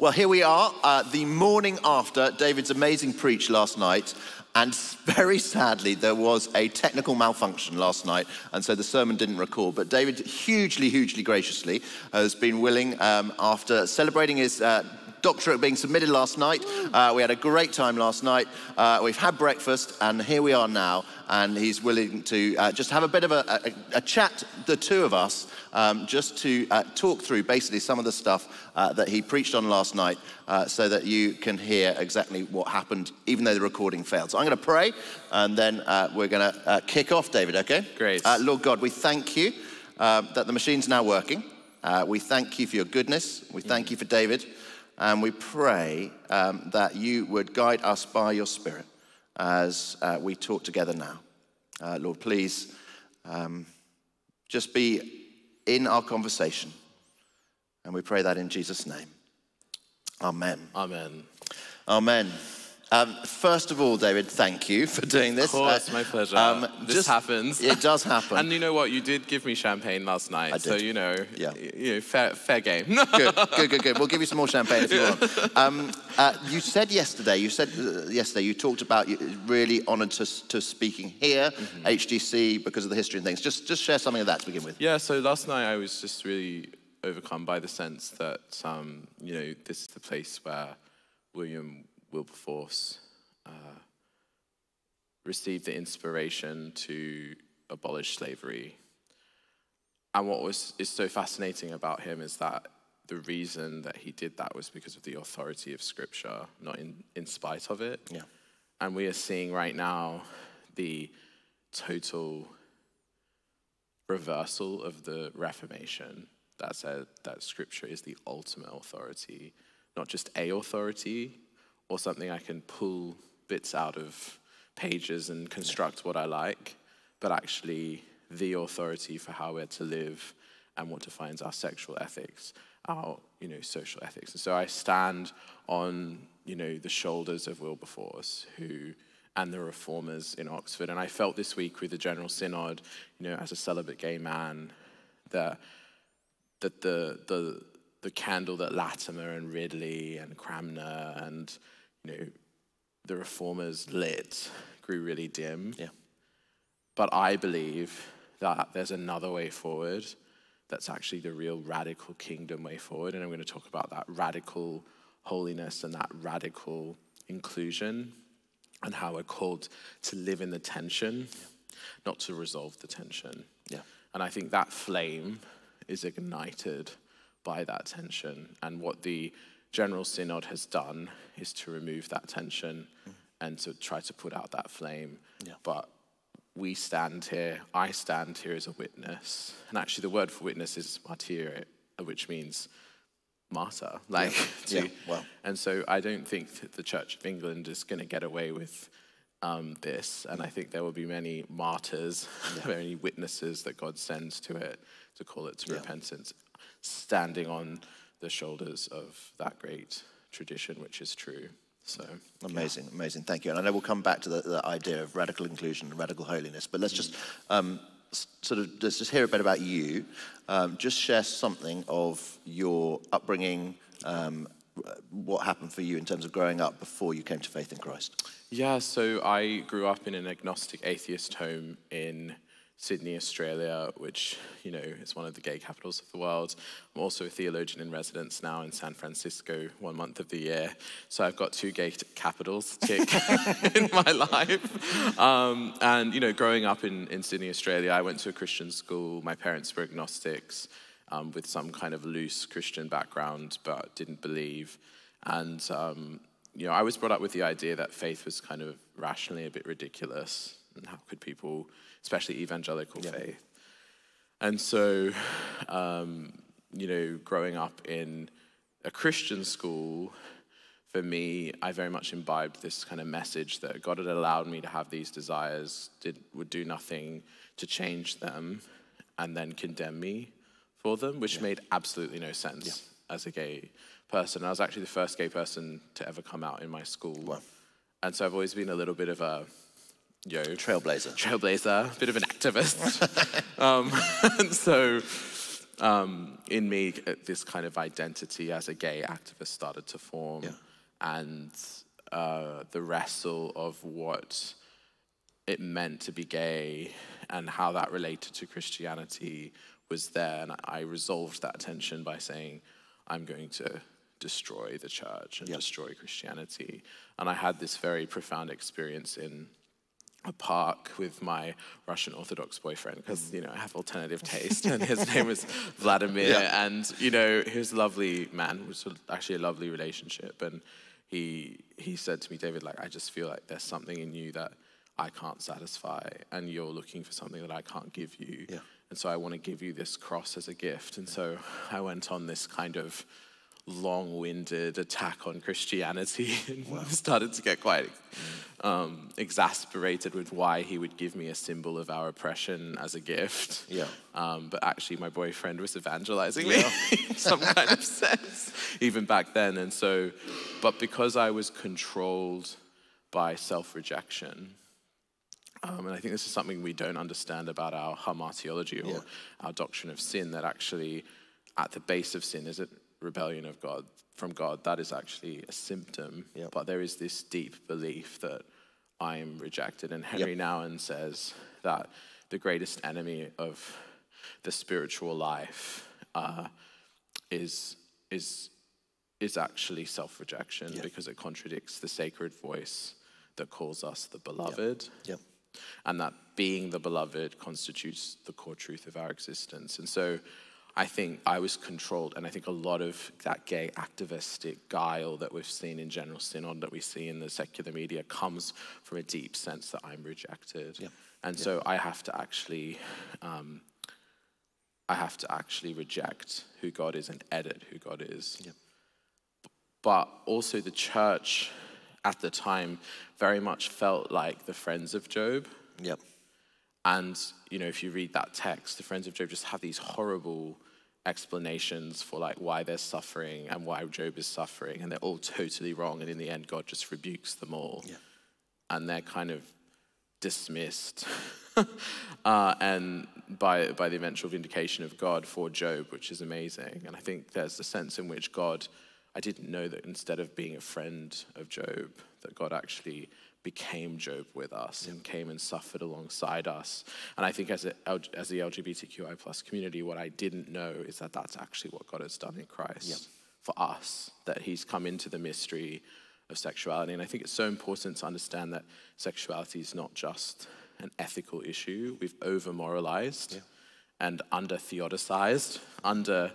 Well, here we are, uh, the morning after David's amazing preach last night. And very sadly, there was a technical malfunction last night, and so the sermon didn't record. But David, hugely, hugely graciously, has been willing, um, after celebrating his uh, doctorate being submitted last night. Uh, we had a great time last night. Uh, we've had breakfast, and here we are now. And he's willing to uh, just have a bit of a, a, a chat, the two of us, um, just to uh, talk through basically some of the stuff uh, that he preached on last night uh, so that you can hear exactly what happened, even though the recording failed. So I'm going to pray, and then uh, we're going to uh, kick off, David, okay? Great. Uh, Lord God, we thank you that the machine's now working. we thank you for your goodness. We thank you for David. And we pray um, that you would guide us by your Spirit as uh, we talk together now. Uh, Lord, please um, just be in our conversation. And we pray that in Jesus' name. Amen. Amen. Amen. Um, first of all, David, thank you for doing this. Of course, uh, my pleasure. Um, this just, happens. It does happen. and you know what? You did give me champagne last night, I did. so you know, yeah. you know, fair, fair game. good, good, good, good. We'll give you some more champagne if you want. Um, uh, you said yesterday, you said uh, yesterday, you talked about you really honoured to, to speaking here, mm-hmm. HTC, because of the history and things. Just, just share something of that to begin with. Yeah. So last night I was just really overcome by the sense that um, you know this is the place where William Wilberforce uh, received the inspiration to abolish slavery. And what was is so fascinating about him is that the reason that he did that was because of the authority of Scripture, not in, in spite of it. Yeah. And we are seeing right now the total reversal of the Reformation that said that Scripture is the ultimate authority, not just a authority or something I can pull bits out of pages and construct what I like, but actually the authority for how we're to live and what defines our sexual ethics, our you know social ethics. And so I stand on you know the shoulders of Wilberforce, who and the reformers in Oxford. And I felt this week with the General Synod, you know, as a celibate gay man, that that the the the candle that Latimer and Ridley and Cranmer and you know the reformers lit grew really dim. Yeah. But I believe that there's another way forward that's actually the real radical kingdom way forward. And I'm going to talk about that radical holiness and that radical inclusion and how we're called to live in the tension, yeah. not to resolve the tension. Yeah. And I think that flame is ignited by that tension. And what the General Synod has done is to remove that tension mm. and to try to put out that flame. Yeah. But we stand here, I stand here as a witness. And actually, the word for witness is martyr, which means martyr. Like, yeah. To, yeah. Well. And so I don't think that the Church of England is going to get away with um, this. And I think there will be many martyrs, yeah. many witnesses that God sends to it to call it to repentance, standing on the shoulders of that great tradition, which is true. So amazing, yeah. amazing. Thank you. And I know we'll come back to the, the idea of radical inclusion and radical holiness, but let's just um, sort of let's just hear a bit about you. Um, just share something of your upbringing. Um, what happened for you in terms of growing up before you came to faith in Christ? Yeah, so I grew up in an agnostic atheist home in Sydney, Australia, which, you know, is one of the gay capitals of the world. I'm also a theologian in residence now in San Francisco, one month of the year. So I've got two gay capitals in my life. Um, and, you know, growing up in, in Sydney, Australia, I went to a Christian school. My parents were agnostics um, with some kind of loose Christian background, but didn't believe. And, um, you know, I was brought up with the idea that faith was kind of rationally a bit ridiculous. And how could people especially evangelical faith. And so, um, you know, growing up in a Christian school, for me, I very much imbibed this kind of message that God had allowed me to have these desires, did, would do nothing to change them, and then condemn me for them, which yeah. made absolutely no sense yeah. as a gay person. I was actually the first gay person to ever come out in my school. Wow. And so I've always been a little bit of a yo, trailblazer, trailblazer, bit of an activist. um, and so, um, in me, uh, this kind of identity as a gay activist started to form, Yeah. and uh, the wrestle of what it meant to be gay and how that related to Christianity was there. And I resolved that tension by saying, I'm going to destroy the church and Yeah. destroy Christianity. And I had this very profound experience in a park with my Russian Orthodox boyfriend because you know I have alternative taste, and his name was Vladimir, Yeah. and you know he was a lovely man. It was actually a lovely relationship, and he he said to me, David, like I just feel like there's something in you that I can't satisfy, and you're looking for something that I can't give you, Yeah. and so I want to give you this cross as a gift, and so I went on this kind of long-winded attack on Christianity and started to get quite um, exasperated with why he would give me a symbol of our oppression as a gift. Yeah. Um, but actually, my boyfriend was evangelizing me in some kind of sense, even back then. And so, but because I was controlled by self-rejection, um, and I think this is something we don't understand about our hamartiology or Yeah. our doctrine of sin, that actually at the base of sin is a rebellion of God from God. That is actually a symptom. Yeah. But there is this deep belief that I am rejected. And Henry Nouwen says that the greatest enemy of the spiritual life uh, is, is, is actually self rejection Yeah. because it contradicts the sacred voice that calls us the beloved Yep. and that being the beloved constitutes the core truth of our existence. And so I think I was controlled, and I think a lot of that gay activistic guile that we've seen in General Synod, that we see in the secular media, comes from a deep sense that I'm rejected. Yep. And so I have to actually. Um, I have to actually reject who God is and edit who God is. Yep. But also, the church at the time very much felt like the friends of Job. Yep. And, you know, if you read that text, the friends of Job just have these horrible explanations for like why they're suffering and why Job is suffering, and they're all totally wrong. And in the end, God just rebukes them all. Yeah. And they're kind of dismissed. uh, and by, by the eventual vindication of God for Job, which is amazing. And I think there's a sense in which God, I didn't know that instead of being a friend of Job, that God actually became Job with us and came and suffered alongside us. And I think as, a, as the LGBTQI plus community, what I didn't know is that that's actually what God has done in Christ for us, that he's come into the mystery of sexuality. And I think it's so important to understand that sexuality is not just an ethical issue. We've over moralized and under theodicized, under,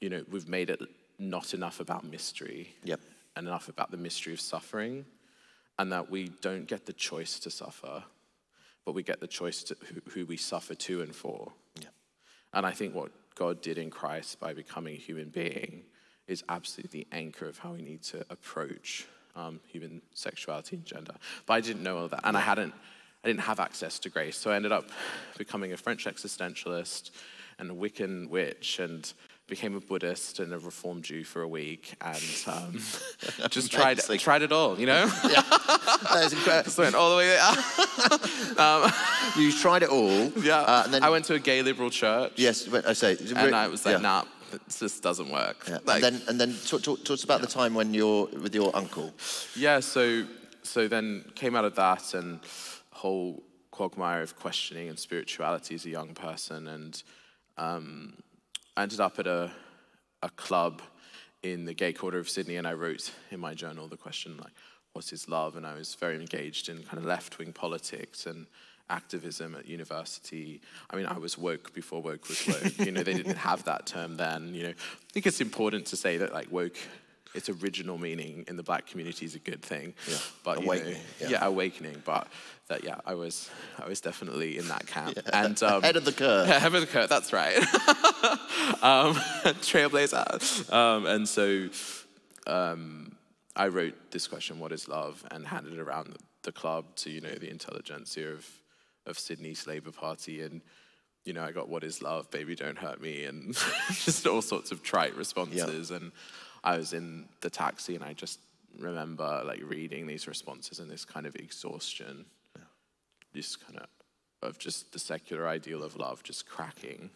you know, we've made it not enough about mystery Yep. and enough about the mystery of suffering, and that we don't get the choice to suffer, but we get the choice to who, who we suffer to and for. Yeah. And I think what God did in Christ by becoming a human being is absolutely the anchor of how we need to approach um, human sexuality and gender. But I didn't know all that, and I hadn't, I didn't have access to grace. So I ended up becoming a French existentialist and a Wiccan witch, and became a Buddhist and a Reformed Jew for a week, and um, just tried tried it all, you know. That is incredible. Just went all the way. you tried it all. yeah, Uh, and then, I went to a gay liberal church. yes, I say. and I was like, yeah. nah, this doesn't work. Yeah. Like, and then, and then talk, talk, talk about the time when you're with your uncle. yeah, so so then came out of that and whole quagmire of questioning and spirituality as a young person, and um, I ended up at a a club in the gay quarter of Sydney, and I wrote in my journal the question like, "What's his love?" And I was very engaged in kind of left wing politics and activism at university. I mean, I was woke before woke was woke. you know, they didn't have that term then. You know, I think it's important to say that like woke, its original meaning in the black community is a good thing. Yeah. But Awakening, know, yeah. awakening. But that yeah, I was I was definitely in that camp. And um, Head of the curve. Head of the curve, that's right. um, trailblazer. Um, and so um, I wrote this question, what is love? And handed it around the, club to, you know, the intelligentsia of, of Sydney's Labour Party. And, you know, I got what is love, baby, don't hurt me. And just all sorts of trite responses. And I was in the taxi and I just remember like reading these responses and this kind of exhaustion this kind of of just the secular ideal of love just cracking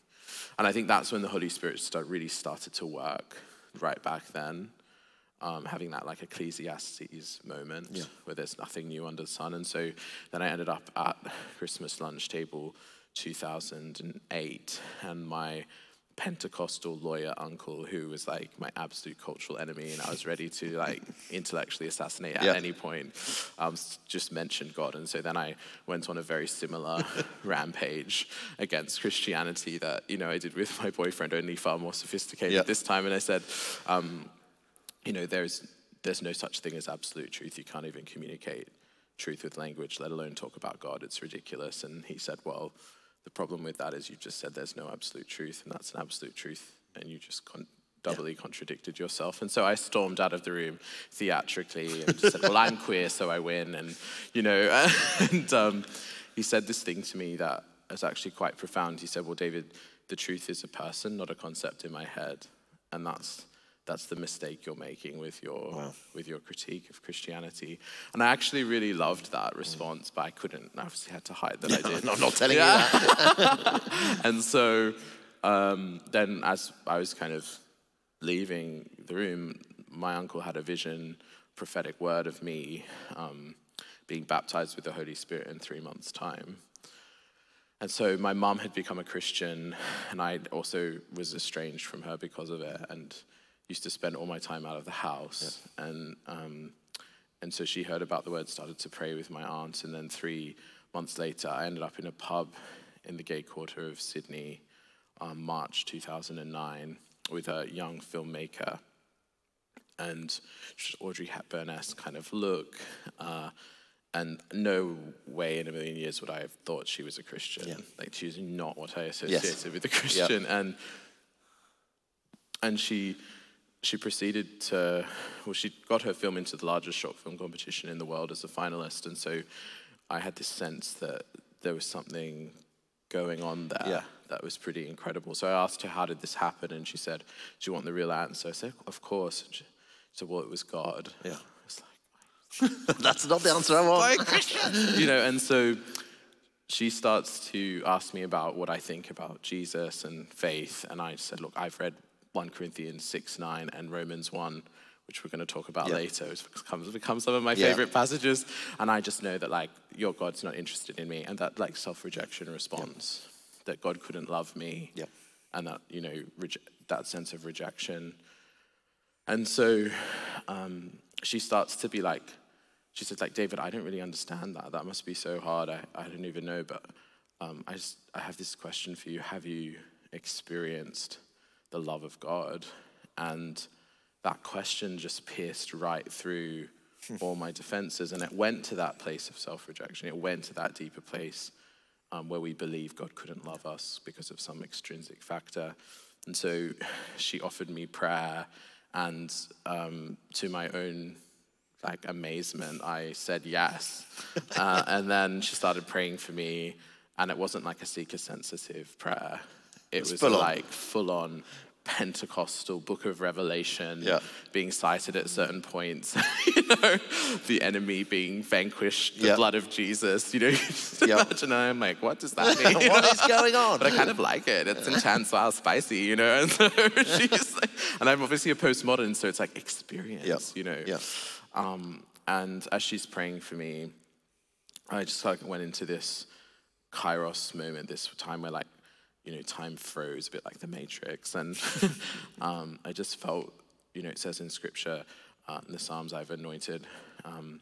And I think that's when the Holy Spirit start, really started to work right back then. Um, having that like Ecclesiastes moment Yeah. where there's nothing new under the sun. And so then I ended up at Christmas lunch table 2008, and my Pentecostal lawyer uncle, who was like my absolute cultural enemy, and I was ready to like intellectually assassinate at Yeah. any point, um, just mentioned God. And so then I went on a very similar rampage against Christianity that you know I did with my boyfriend, only far more sophisticated Yeah. this time. And I said, um, you know, there's there's no such thing as absolute truth. You can't even communicate truth with language, let alone talk about God. It's ridiculous. And he said, well, the problem with that is you just said there's no absolute truth, and that's an absolute truth, and you just con- doubly contradicted yourself. And so I stormed out of the room theatrically and said, well, I'm queer, so I win. And, you know, and um, he said this thing to me that is actually quite profound. He said, well, David, the truth is a person, not a concept in my head. And that's that's the mistake you're making with your with your critique of Christianity. And I actually really loved that response, but I couldn't. I obviously had to hide that I did. I'm not telling you that. and so um, then, as I was kind of leaving the room, my uncle had a vision, prophetic word of me um, being baptized with the Holy Spirit in three months' time. And so my mum had become a Christian, and I also was estranged from her because of it, and used to spend all my time out of the house. And um, and so she heard about the word, started to pray with my aunt, and then three months later, I ended up in a pub in the gay quarter of Sydney, um, March 2009, with a young filmmaker and just Audrey Hepburn-esque kind of look. Uh, and no way in a million years would I have thought she was a Christian. Yeah. Like she was not what I associated Yes. with a Christian. And and she she proceeded to well she got her film into the largest short film competition in the world as a finalist and so i had this sense that there was something going on there Yeah. that was pretty incredible so i asked her how did this happen and she said do you want the real answer i said of course and she said well it was god Yeah. I was like That's not the answer I want. you know, and so she starts to ask me about what I think about Jesus and faith. And I said, look, I've read 1 Corinthians 6, 9 and Romans 1, which we're going to talk about Yeah. later. It's become, become some of my favorite passages. And I just know that, like, your God's not interested in me. And that, like, self rejection response, that God couldn't love me. And that, you know, that sense of rejection. And so um, she starts to be like, she said, like, David, I don't really understand that. That must be so hard. I, I don't even know. But um, I just, I have this question for you. Have you experienced the love of God? And that question just pierced right through all my defenses. And it went to that place of self rejection. It went to that deeper place um, where we believe God couldn't love us because of some extrinsic factor. And so she offered me prayer, and um, to my own like amazement, I said yes. Uh, and then she started praying for me, and it wasn't like a seeker sensitive prayer. It was full on. like full on Pentecostal book of Revelation Yeah. being cited at certain points, you know, the enemy being vanquished, the Yeah. blood of Jesus, you know, you just Yeah. imagine, I'm like, what does that mean? what is going on? But I kind of like it. It's intense, wow, spicy, you know. And so she's like, and I'm obviously a postmodern, so it's like experience, Yeah. you know. Yeah. Um, and as she's praying for me, I just like went into this kairos moment, this time where like, you know, time froze a bit like the Matrix, and um, I just felt, you know, it says in Scripture, uh, in the Psalms, I've anointed. Um,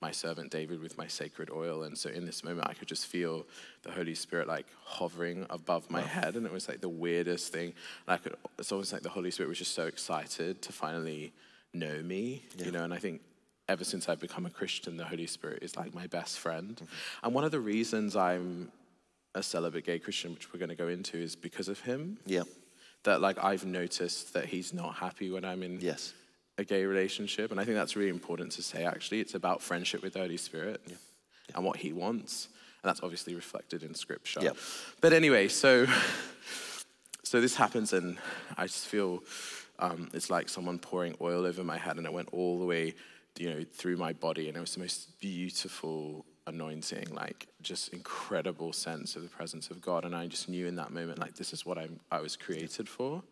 my servant David with my sacred oil. And so in this moment, I could just feel the Holy Spirit like hovering above my head. And it was like the weirdest thing. And I could, it's almost like the Holy Spirit was just so excited to finally know me, you know. And I think ever since I've become a Christian, the Holy Spirit is like my best friend. And one of the reasons I'm a celibate gay Christian, which we're going to go into, is because of him. Yeah. That like I've noticed that he's not happy when I'm in Yes. a gay relationship. And I think that's really important to say, actually. It's about friendship with the Holy Spirit and what He wants. And that's obviously reflected in Scripture. Yeah. But anyway, so, so this happens, and I just feel um, it's like someone pouring oil over my head, and it went all the way you know, through my body. And it was the most beautiful anointing, like just incredible sense of the presence of God. And I just knew in that moment, like, this is what I'm, I was created for.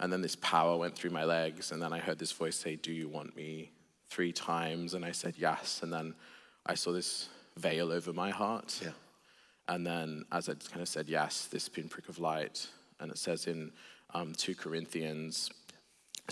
And then this power went through my legs. And then I heard this voice say, Do you want me? Three times. And I said, Yes. And then I saw this veil over my heart. Yeah. And then as I kind of said, Yes, this pinprick of light. And it says in um, 2 Corinthians,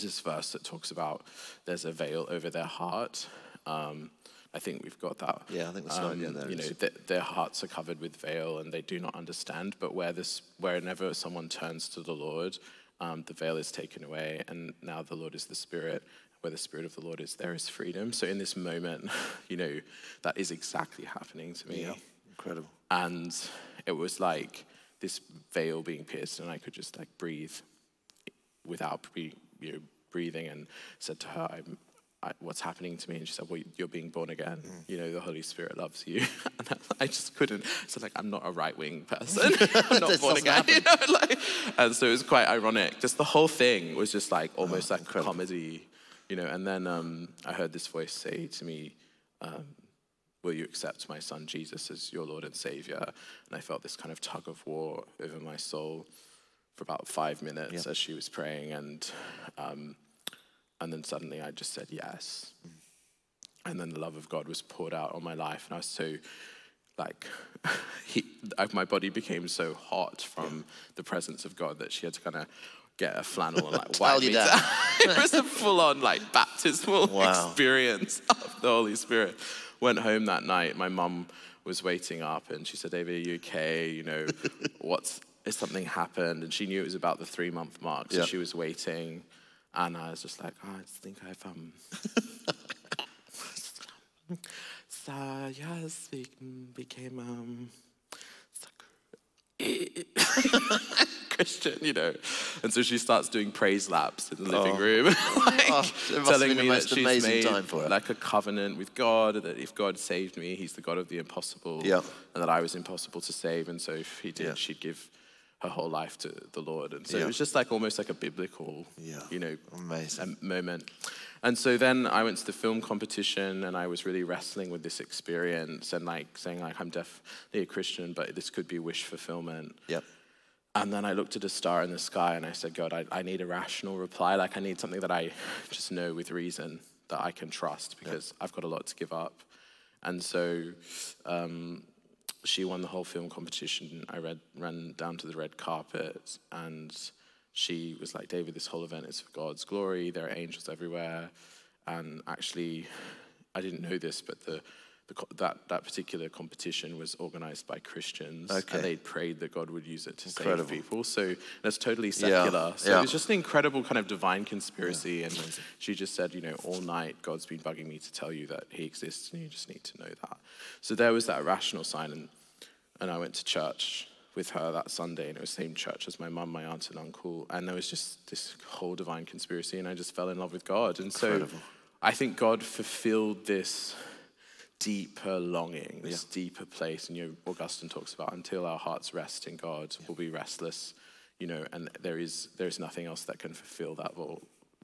this verse that talks about there's a veil over their heart. Um, I think we've got that. Yeah, I think the slide, yeah, there you know, th- their hearts are covered with veil and they do not understand. But where this, whenever someone turns to the Lord, um, the veil is taken away, and now the Lord is the Spirit. Where the Spirit of the Lord is, there is freedom. So in this moment, you know, that is exactly happening to me. Yeah. Incredible. And it was like this veil being pierced, and I could just like breathe without be, you know, breathing. And said to her, I'm, I, "What's happening to me?" And she said, "Well, you're being born again. Mm. You know, the Holy Spirit loves you." and I, I just couldn't. So like, I'm not a right wing person. I'm not born again. You know, like, and so it was quite ironic. Just the whole thing was just like almost like Oh, incredible. comedy. You know, and then um, I heard this voice say to me, um, will you accept my son Jesus as your Lord and Savior? And I felt this kind of tug of war over my soul for about five minutes as she was praying, and um, and then suddenly I just said yes, and then the love of God was poured out on my life, and I was so like he, my body became so hot from the presence of God that she had to kind of get a flannel and like wipe you me down. down. it was a full-on like baptismal Wow. experience of the Holy Spirit. Went home that night. My mum was waiting up, and she said, "David, are you okay? You know, what's is something happened?" And she knew it was about the three-month mark, so Yeah. she was waiting. And I was just like, oh, I think I've um. so yes, we became um. Christian, you know, and so she starts doing praise laps in the living room, like, Oh, it must have telling me that she's made time for her. like a covenant with God, that if God saved me, He's the God of the impossible, Yeah. and that I was impossible to save, and so if He did, Yeah. she'd give her whole life to the Lord, and so Yeah. it was just like almost like a biblical, Yeah. you know, Amazing. moment. And so then I went to the film competition and I was really wrestling with this experience and like saying like I'm definitely a Christian, but this could be wish fulfillment. Yep. And then I looked at a star in the sky and I said, God, I, I need a rational reply. Like I need something that I just know with reason that I can trust because I've got a lot to give up. And so um, she won the whole film competition. I read, ran down to the red carpet and she was like, David, this whole event is for God's glory. There are angels everywhere. And actually, I didn't know this, but the, that, that particular competition was organized by Christians. Okay. And they prayed that God would use it to Incredible. save people. So that's totally secular. So yeah. it was just an incredible kind of divine conspiracy. and she just said, you know, all night God's been bugging me to tell you that He exists and you just need to know that. So there was that rational sign. And, and I went to church with her that Sunday, and it was the same church as my mum, my aunt, and uncle. And there was just this whole divine conspiracy, and I just fell in love with God. And so I think God fulfilled this deeper longing, this deeper place. And you know, Augustine talks about until our hearts rest in God, we'll be restless. You know, and there is there is nothing else that can fulfill that vo-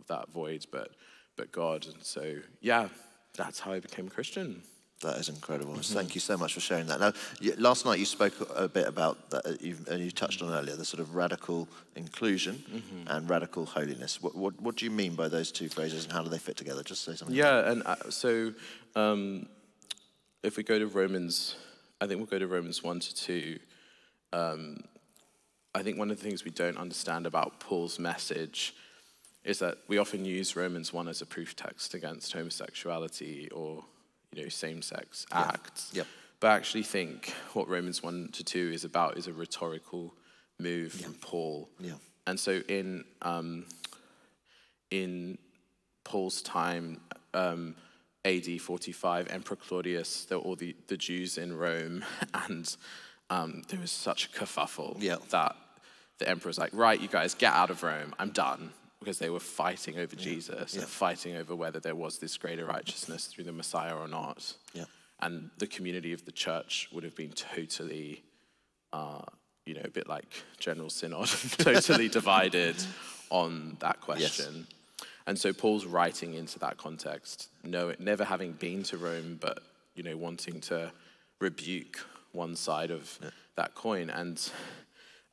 that void, but but God. And so yeah, that's how I became a Christian. That is incredible. Mm-hmm. Thank you so much for sharing that. Now, you, last night you spoke a bit about that, uh, you, and you touched on earlier the sort of radical inclusion Mm-hmm. and radical holiness. What, what, what do you mean by those two phrases, and how do they fit together? Just say something. Yeah, and uh, so um, if we go to Romans, I think we'll go to Romans 1 to 2. Um, I think one of the things we don't understand about Paul's message is that we often use Romans 1 as a proof text against homosexuality or you know same-sex acts. Yep. But I actually think what Romans 1 to 2 is about is a rhetorical move from Paul. Yeah. And so in um, in Paul's time, um, AD 45, Emperor Claudius, there were all the, the Jews in Rome, and um, there was such a kerfuffle Yeah. that the emperor was like, right, you guys, get out of Rome, I'm done. Because they were fighting over Jesus Yeah. and fighting over whether there was this greater righteousness through the Messiah or not. Yeah. And the community of the church would have been totally, uh, you know, a bit like General Synod, totally divided on that question. And so Paul's writing into that context, no, never having been to Rome, but you know, wanting to rebuke one side of that coin. And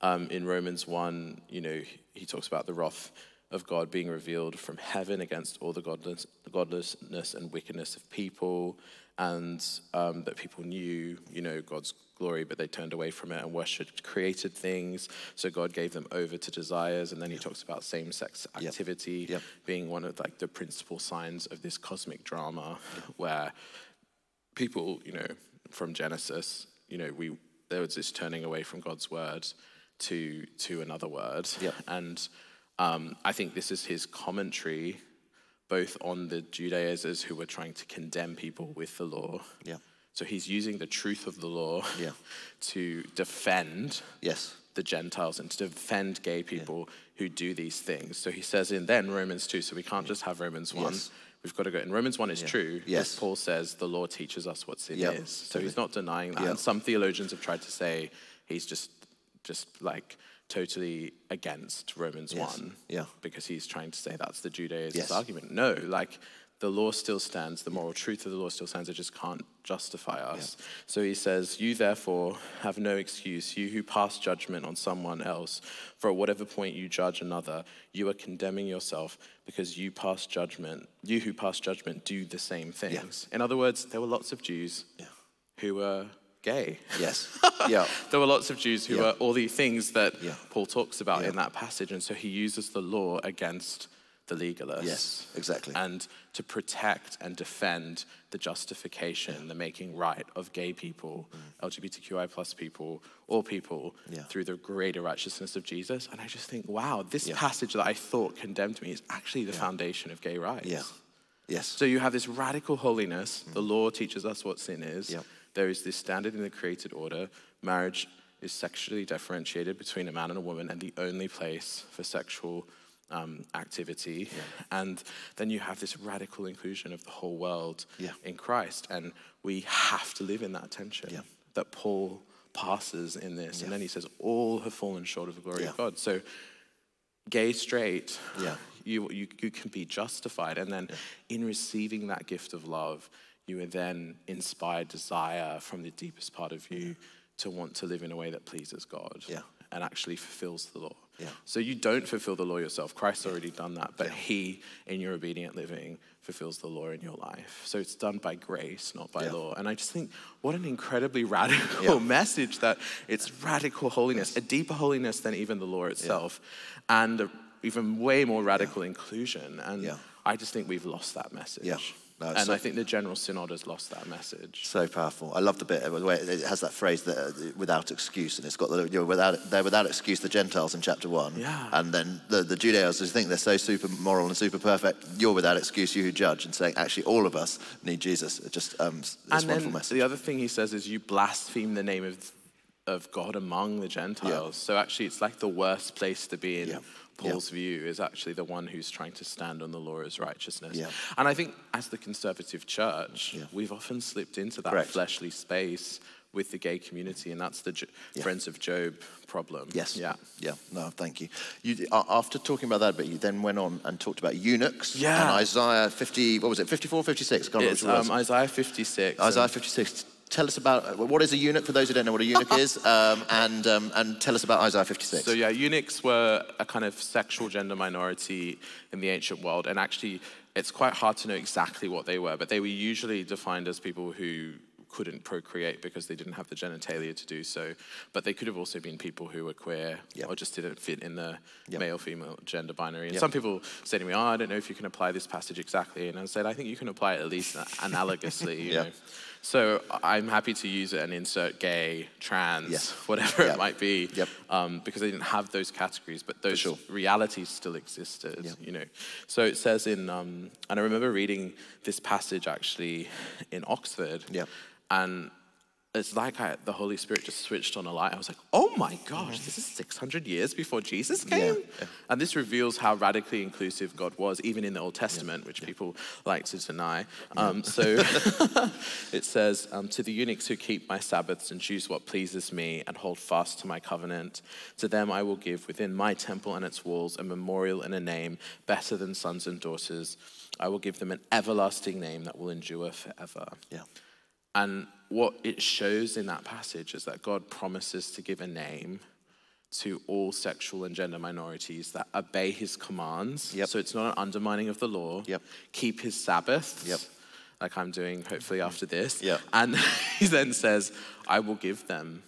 um, in Romans 1, you know, he talks about the wrath of God being revealed from heaven against all the godless, godlessness and wickedness of people, and um, that people knew, you know, God's glory, but they turned away from it and worshipped created things. So God gave them over to desires, and then he talks about same-sex activity Yep. being one of like the principal signs of this cosmic drama, where people, you know, from Genesis, you know, we there was this turning away from God's word to to another word, Yep. and um, I think this is his commentary, both on the Judaizers who were trying to condemn people with the law. Yeah. So he's using the truth of the law Yeah. to defend Yes. the Gentiles and to defend gay people who do these things. So he says in then Romans 2, so we can't just have Romans 1. Yes. We've got to go. And Romans 1 is true. Yes. Paul says the law teaches us what sin Yep, is. So he's not denying that. Yep. And some theologians have tried to say he's just just like totally against Romans Yes. 1. Yeah. Because he's trying to say that's the Judaizers' Yes. argument. No, like the law still stands, the moral truth of the law still stands, it just can't justify us. So he says, You therefore have no excuse, you who pass judgment on someone else, for at whatever point you judge another, you are condemning yourself because you pass judgment, you who pass judgment do the same things. In other words, there were lots of Jews Yeah. who were gay. Yes. yeah. There were lots of Jews who Yeah. were all the things that Yeah. Paul talks about Yeah. in that passage. And so he uses the law against the legalists. Yes, exactly. And to protect and defend the justification, the making right of gay people, LGBTQI plus people, all people Mm. Yeah. through the greater righteousness of Jesus. And I just think, wow, this Yeah. passage that I thought condemned me is actually the foundation of gay rights. Yeah. Yes. So you have this radical holiness. The law teaches us what sin is. There is this standard in the created order. Marriage is sexually differentiated between a man and a woman, and the only place for sexual um, activity. And then you have this radical inclusion of the whole world Yeah. in Christ, and we have to live in that tension Yeah. that Paul passes in this. And then he says, "All have fallen short of the glory Yeah. of God." So gay, straight, Yeah. you, you, you can be justified. And then in receiving that gift of love, you are then inspired desire from the deepest part of you to want to live in a way that pleases God Yeah. and actually fulfills the law. Yeah. So you don't fulfill the law yourself. Christ's already done that, but He, in your obedient living, fulfills the law in your life. So it's done by grace, not by Yeah. law. And I just think, what an incredibly radical Yeah. message that it's radical holiness, a deeper holiness than even the law itself, and a even way more radical inclusion. And Yeah. I just think we've lost that message. Yeah. No, and so- I think the General Synod has lost that message. So powerful. I love the bit where it has that phrase that uh, without excuse, and it's got the you're without they're without excuse the Gentiles in chapter one. Yeah. And then the, the Judaizers think they're so super moral and super perfect. You're without excuse, you who judge, and saying actually all of us need Jesus. It just um, it's and wonderful message. the other thing he says is you blaspheme the name of of God among the Gentiles. So actually, it's like the worst place to be in Yeah. Paul's view is actually the one who's trying to stand on the law as righteousness. Yeah. And I think as the conservative church, Yeah. we've often slipped into that Correct. fleshly space with the gay community, and that's the Jo-. Friends of Job problem. Yes. Yeah. Yeah. No, thank you. you. After talking about that, but you then went on and talked about eunuchs. Yeah. And Isaiah 50. What was it? 54, 56. I can't remember It's it was. um, Isaiah 56. Isaiah 56. Tell us about uh, what is a eunuch for those who don't know what a eunuch is, um, and um, and tell us about Isaiah 56. So yeah, eunuchs were a kind of sexual gender minority in the ancient world, and actually, it's quite hard to know exactly what they were, but they were usually defined as people who couldn't procreate because they didn't have the genitalia to do so. But they could have also been people who were queer Yep. or just didn't fit in the Yep. male-female gender binary. And Yep. some people say to me, "Oh, I don't know if you can apply this passage exactly," and I said, "I think you can apply it at least analogously." You Yeah. know? So I'm happy to use it and insert gay, trans, Yes. whatever Yep. it might be Yep. um, because they didn't have those categories, but those sure. realities still existed, Yeah. you know. So it says in, um, and I remember reading this passage actually in Oxford, and it's like I, the Holy Spirit just switched on a light. I was like, oh my gosh, this is 600 years before Jesus came? yeah. And this reveals how radically inclusive God was, even in the Old Testament, which people like to deny. Um, so it says, um, To the eunuchs who keep my Sabbaths and choose what pleases me and hold fast to my covenant, to them I will give within my temple and its walls a memorial and a name better than sons and daughters. I will give them an everlasting name that will endure forever. yeah. And what it shows in that passage is that God promises to give a name to all sexual and gender minorities that obey his commands. Yep. So it's not an undermining of the law. Yep. Keep his Sabbaths. Yep. Like I'm doing hopefully after this. Yep. And he then says, I will give them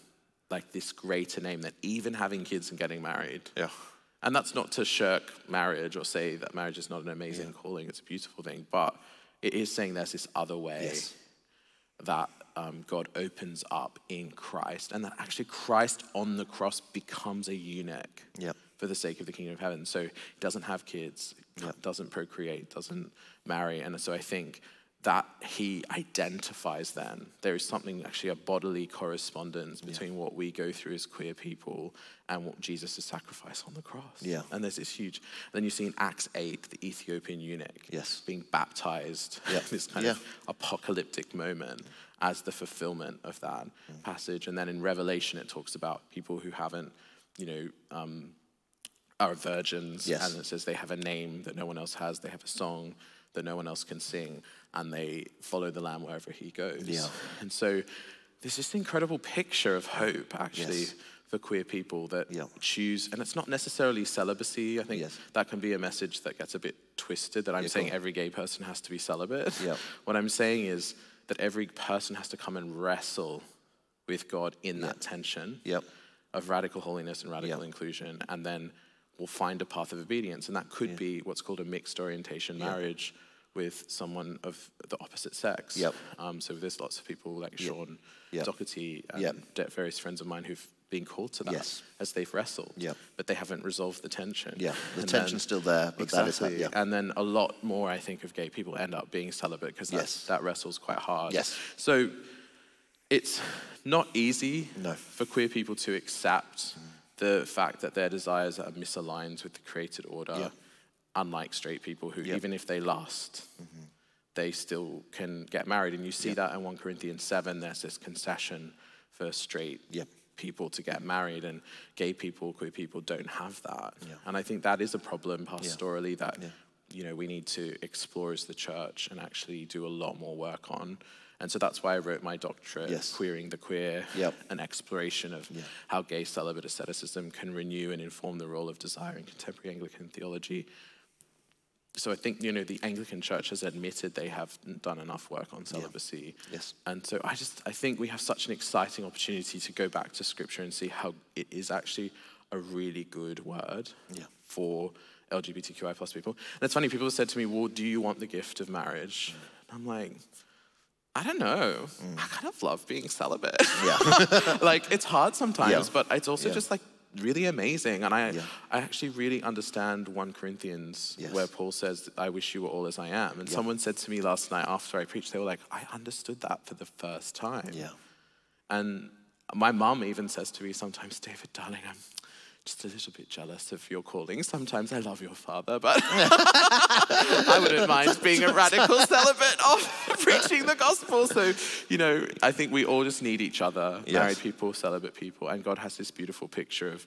like this greater name that even having kids and getting married. Yeah. And that's not to shirk marriage or say that marriage is not an amazing calling, it's a beautiful thing, but it is saying there's this other way Yes. That um, God opens up in Christ, and that actually Christ on the cross becomes a eunuch Yep. for the sake of the kingdom of heaven. So he doesn't have kids, Yep. doesn't procreate, doesn't marry. And so I think that he identifies then. There is something, actually, a bodily correspondence between what we go through as queer people and what Jesus' sacrifice on the cross. Yeah. And there's this huge. Then you see in Acts 8, the Ethiopian eunuch Yes. being baptized, Yep. this kind Yeah. of apocalyptic moment as the fulfillment of that Mm. passage. And then in Revelation, it talks about people who haven't, you know, um, are virgins. Yes. And it says they have a name that no one else has, they have a song that no one else can sing, and they follow the Lamb wherever he goes. Yeah. And so there's this incredible picture of hope, actually. Yes. For queer people that Yeah. choose, and it's not necessarily celibacy. I think Yes. that can be a message that gets a bit twisted. That I'm Yeah, saying every gay person has to be celibate. Yeah. What I'm saying is that every person has to come and wrestle with God in that tension of radical holiness and radical inclusion, and then we'll find a path of obedience. And that could be what's called a mixed orientation marriage with someone of the opposite sex. Yep. Um, so there's lots of people like Sean Yep. Doherty and Yep. de- various friends of mine who've been called to that Yes. as they've wrestled. Yep. But they haven't resolved the tension. Yeah. The And tension's still there, but that is- exactly. yeah. And then a lot more, I think, of gay people end up being celibate because Yes. that wrestles quite hard. Yes. So it's not easy No. for queer people to accept the fact that their desires are misaligned with the created order, Yeah. Unlike straight people who. Mm-hmm. even if they lust, they still can get married. And you see that in 1 Corinthians 7, there's this concession for straight Yep. people to get married, and gay people, queer people don't have that. And I think that is a problem pastorally that you know we need to explore as the church and actually do a lot more work on. And so that's why I wrote my doctorate, Yes. Queering the Queer, Yep. an exploration of how gay celibate asceticism can renew and inform the role of desire in contemporary Anglican theology. So I think you know the Anglican Church has admitted they haven't done enough work on celibacy. Yes. And so I just I think we have such an exciting opportunity to go back to Scripture and see how it is actually a really good word Yeah. for LGBTQI plus people. And it's funny, people have said to me, "Well, do you want the gift of marriage?" Mm. And I'm like. I don't know. Mm. I kind of love being celibate. Yeah. like it's hard sometimes, Yeah. but it's also Yeah. just like really amazing. And I, Yeah. I actually really understand 1 Corinthians Yes. where Paul says, I wish you were all as I am. And someone said to me last night after I preached, they were like, I understood that for the first time. yeah. And my mum even says to me sometimes, David, darling, I'm just a little bit jealous of your calling. Sometimes I love your father, but I wouldn't mind being a radical celibate of preaching the gospel. So, you know, I think we all just need each other, Yes. married people, celibate people. And God has this beautiful picture of,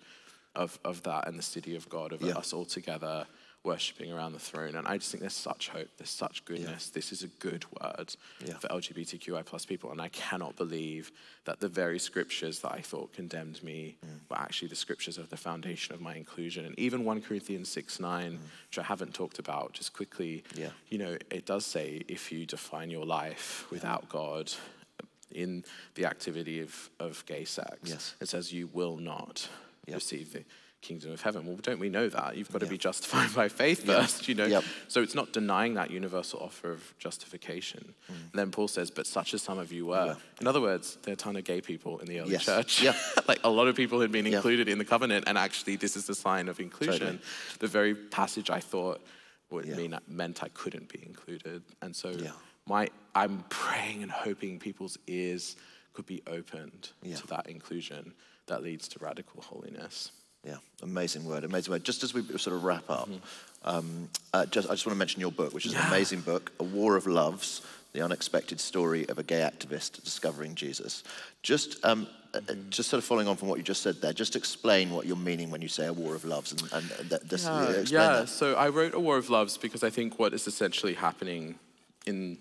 of, of that and the city of God, of Yeah. us all together worshipping around the throne. And I just think there's such hope, there's such goodness. This is a good word Yeah. for LGBTQI plus people. And I cannot believe that the very scriptures that I thought condemned me Mm. were actually the scriptures of the foundation of my inclusion. And even 1 Corinthians 6 9, which I haven't talked about just quickly, Mm. Yeah. you know, it does say if you define your life without God in the activity of, of gay sex, Yes. it says you will not Yep. receive the kingdom of heaven. Well, don't we know that? You've got to Yeah. be justified by faith first, you know? Yep. So it's not denying that universal offer of justification. And then Paul says, but such as some of you were. In other words, there are a ton of gay people in the early Yes. church. Yeah. like a lot of people had been Yeah. included in the covenant, and actually this is the sign of inclusion. Totally. The very passage I thought would Yeah. mean meant I couldn't be included. And so Yeah. my I'm praying and hoping people's ears could be opened Yeah. to that inclusion that leads to radical holiness. Yeah, amazing word, amazing word. Just as we sort of wrap up, Mm-hmm. um, uh, just, I just want to mention your book, which is an amazing book, A War of Loves, the unexpected story of a gay activist discovering Jesus. Just, um, uh, uh, Mm-hmm. just sort of following on from what you just said there, just explain what you're meaning when you say a war of loves, and, and that, this, Yeah, explain yeah. that. So I wrote A War of Loves because I think what is essentially happening in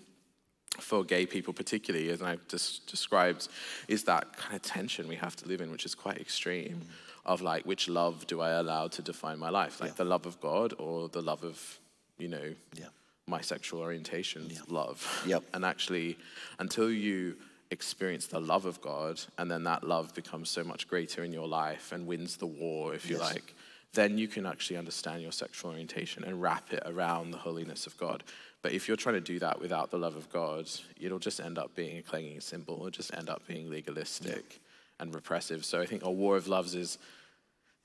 for gay people, particularly, as I've just described, is that kind of tension we have to live in, which is quite extreme. Of like, which love do I allow to define my life? Like Yeah. the love of God or the love of, you know, Yeah. my sexual orientation, love. Yep. And actually, until you experience the love of God, and then that love becomes so much greater in your life and wins the war, if you Yes. like, then you can actually understand your sexual orientation and wrap it around the holiness of God. But if you're trying to do that without the love of God, it'll just end up being a clanging cymbal. It'll just end up being legalistic and repressive. So I think a war of loves is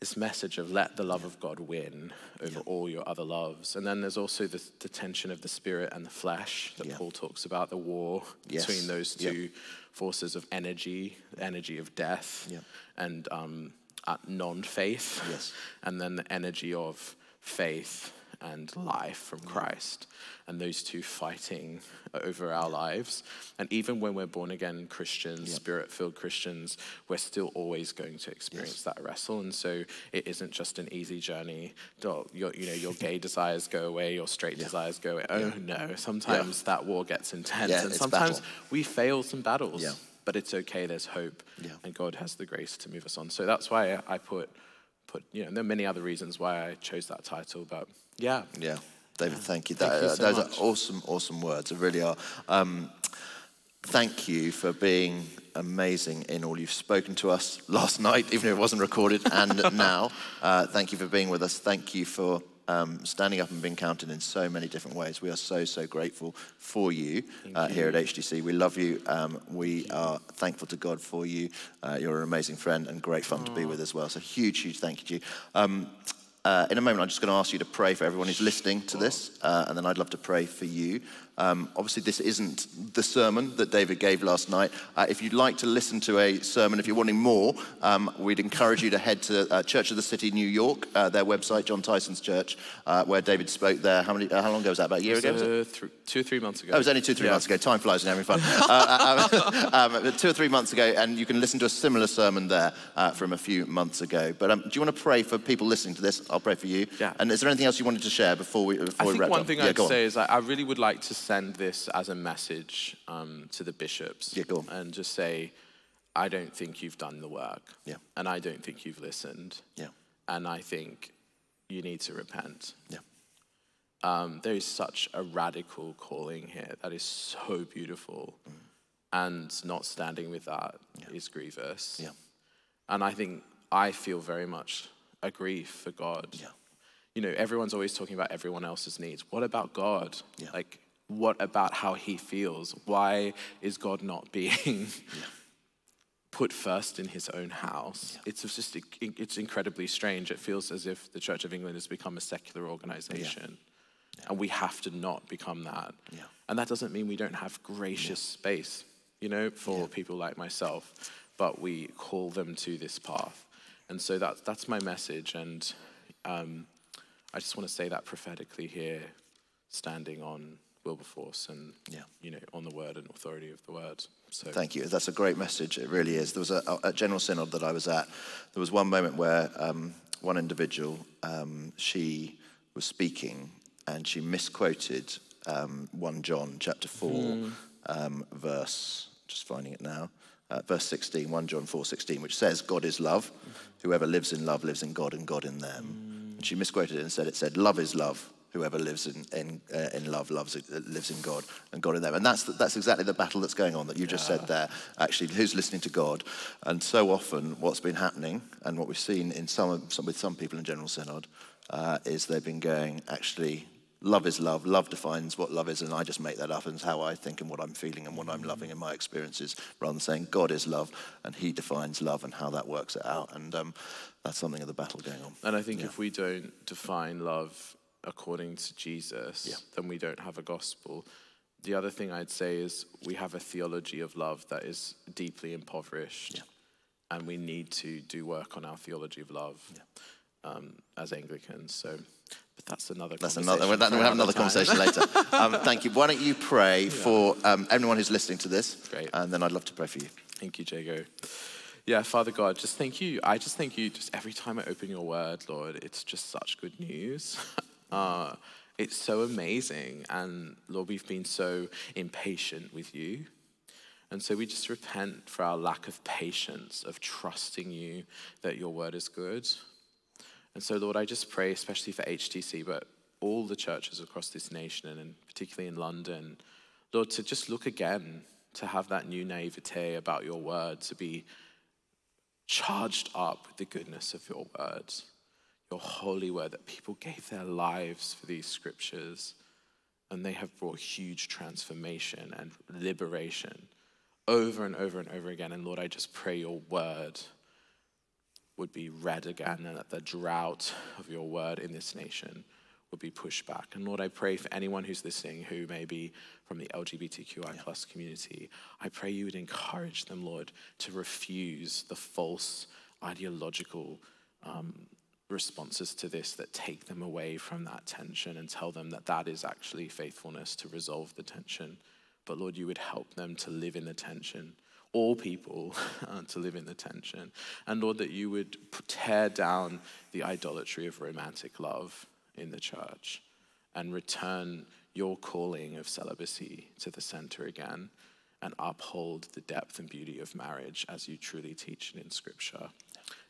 this message of let the love of God win over all your other loves. And then there's also the, the tension of the spirit and the flesh that Yeah. Paul talks about, the war Yes. between those Yeah. two forces of energy, energy of death Yeah. and um, non faith, Yes. and then the energy of faith and life from Christ, and those two fighting over our lives. And even when we're born again Christians, spirit filled Christians, we're still always going to experience that wrestle. And so it isn't just an easy journey. Your, you know, your gay desires go away, your straight desires go away. Oh no, sometimes that war gets intense, Yeah, and sometimes battle. we fail some battles. Yeah. But it's okay. There's hope, Yeah. and God has the grace to move us on. So that's why I put, put you know, and there are many other reasons why I chose that title, but yeah, Yeah, David, thank you. Thank you uh, so those much. are awesome, awesome words. They really are. Um, thank you for being amazing in all you've spoken to us last night, even if it wasn't recorded, and now. Uh, thank you for being with us. Thank you for um, standing up and being counted in so many different ways. We are so, so grateful for you, uh, here at HTC. We love you. Um, we are thankful to God for you. Uh, you're an amazing friend and great fun to be with as well. So huge, huge thank you to you. Um, uh, in a moment, I'm just going to ask you to pray for everyone who's listening to this, uh, and then I'd love to pray for you. Um, obviously, this isn't the sermon that David gave last night. Uh, if you'd like to listen to a sermon, if you're wanting more, um, we'd encourage you to head to uh, Church of the City, New York, uh, their website, Jon Tyson's church, uh, where David spoke there. How, many, uh, how long ago was that? About a year ago? Uh, th- two or three months ago. Oh, it was only two, or three Yeah. months ago. Time flies when you're having fun. uh, um, um, two or three months ago, and you can listen to a similar sermon there uh, from a few months ago. But um, do you want to pray for people listening to this? I'll pray for you. Yeah. And is there anything else you wanted to share before we before I we think wrap one up? thing yeah, I'd on. say is I, I really would like to send this as a message um, to the bishops Yeah, and just say, I don't think you've done the work. Yeah. And I don't think you've listened. Yeah. And I think you need to repent. Yeah. Um, there is such a radical calling here that is so beautiful. And not standing with that is grievous. Yeah. And I think I feel very much a grief for God. Yeah. You know, everyone's always talking about everyone else's needs. What about God? Yeah. Like, what about how he feels? Why is God not being put first in his own house? It's just, it's incredibly strange. It feels as if the Church of England has become a secular organization. And we have to not become that. Yeah. And that doesn't mean we don't have gracious space, you know, for people like myself, but we call them to this path. And so that's, that's my message. And um, I just want to say that prophetically here, standing on Wilberforce and, Yeah. you know, on the word and authority of the word. So Thank you. That's a great message. It really is. There was a, a General Synod that I was at. There was one moment where um, one individual, um, she was speaking and she misquoted um, 1 John chapter 4, um, verse, just finding it now, uh, verse 16, 1 John 4, 16, which says, God is love. Whoever lives in love lives in God and God in them. And she misquoted it and said, it said, love is love. Whoever lives in, in, uh, in love loves, lives in God and God in them. And that's, that's exactly the battle that's going on that you just said there. Actually, who's listening to God? And so often, what's been happening and what we've seen in some, some with some people in General Synod uh, is they've been going, actually, love is love. Love defines what love is, and I just make that up and it's how I think and what I'm feeling and what I'm loving in my experiences, rather than saying God is love and He defines love and how that works it out. And um, that's something of the battle going on. And I think if we don't define love according to Jesus, Yeah. then we don't have a gospel. The other thing I'd say is we have a theology of love that is deeply impoverished. And we need to do work on our theology of love um, as Anglicans. So, but that's another That's conversation another. We'll have another time. conversation later. Um, thank you. Why don't you pray for um, everyone who's listening to this, Great. and then I'd love to pray for you. Thank you, Jago. Yeah, Father God, just thank you. I just thank you just every time I open your word, Lord, it's just such good news. uh, it's so amazing. And Lord, we've been so impatient with you. And so we just repent for our lack of patience, of trusting you that your word is good. And so, Lord, I just pray, especially for HTC, but all the churches across this nation and particularly in London, Lord, to just look again, to have that new naivete about your word, to be charged up with the goodness of your words, your holy word, that people gave their lives for these scriptures and they have brought huge transformation and liberation over and over and over again. And Lord, I just pray your word would be read again and that the drought of your word in this nation would be pushed back. And Lord, I pray for anyone who's listening who may be from the LGBTQI plus community, I pray you would encourage them, Lord, to refuse the false ideological um, responses to this that take them away from that tension and tell them that that is actually faithfulness to resolve the tension. But Lord, you would help them to live in the tension all people uh, to live in the tension. And Lord, that you would tear down the idolatry of romantic love in the church and return your calling of celibacy to the center again and uphold the depth and beauty of marriage as you truly teach it in Scripture.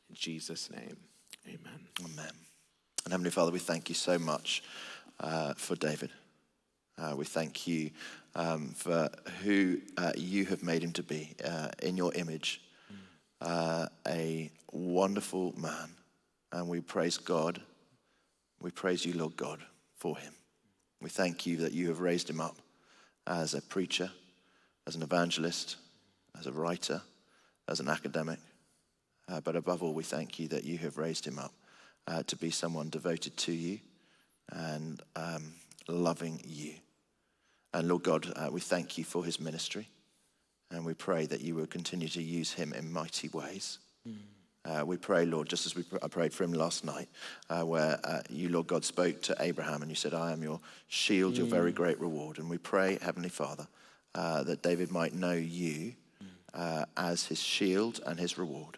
In Jesus' name, amen. Amen. And Heavenly Father, we thank you so much uh, for David. Uh, we thank you um, for who uh, you have made him to be uh, in your image. Uh, a wonderful man. And we praise God we praise you, Lord God, for him. We thank you that you have raised him up as a preacher, as an evangelist, as a writer, as an academic. Uh, but above all, we thank you that you have raised him up uh, to be someone devoted to you and um, loving you. And Lord God, uh, we thank you for his ministry. And we pray that you will continue to use him in mighty ways. Mm. Uh, we pray, Lord, just as we pr- I prayed for him last night, uh, where uh, you, Lord God, spoke to Abraham and you said, I am your shield, mm. your very mm. great reward. And we pray, Heavenly Father, uh, that David might know you uh, as his shield and his reward.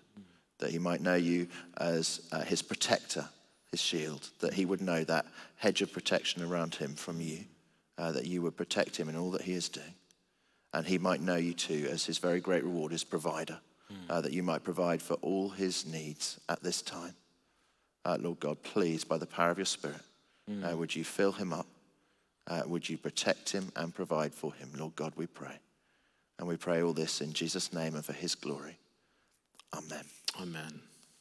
That he might know you as uh, his protector, his shield, that he would know that hedge of protection around him from you, that you would protect him in all that he is doing. And he might know you too as his very great reward, his provider uh, that you might provide for all his needs at this time. Uh, Lord God, please, by the power of your Spirit, mm. uh, would you fill him up? Uh, would you protect him and provide for him? Lord God, we pray. And we pray all this in Jesus' name and for his glory. Amen. Amen.